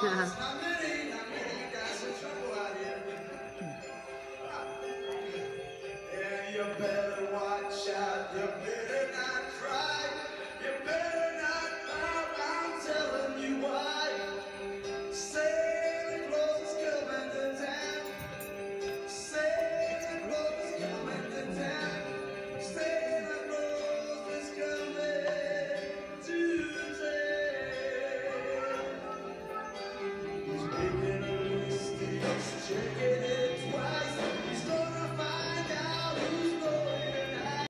Yeah.